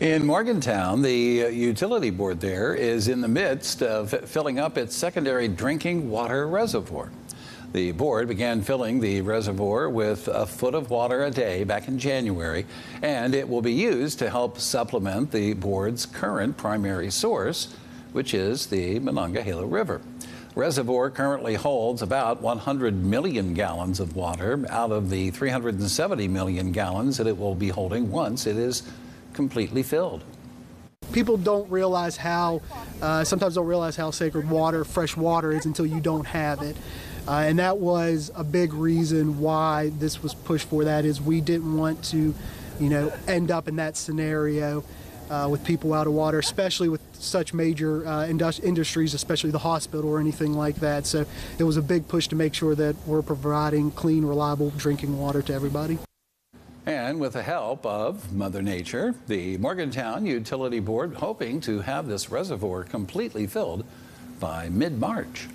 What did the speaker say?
In Morgantown, the uh, utility board there is in the midst of filling up its secondary drinking water reservoir. The board began filling the reservoir with a foot of water a day back in January, and it will be used to help supplement the board's current primary source, which is the Monongahela River. Reservoir currently holds about 100 million gallons of water out of the 370 million gallons that it will be holding once it is completely filled. People don't realize how, uh, sometimes don't realize how sacred water, fresh water is until you don't have it. Uh, and that was a big reason why this was pushed for that is we didn't want to, you know, end up in that scenario uh, with people out of water, especially with such major uh, industri industries, especially the hospital or anything like that. So it was a big push to make sure that we're providing clean, reliable drinking water to everybody. And with the help of Mother Nature, the Morgantown Utility Board hoping to have this reservoir completely filled by mid-March.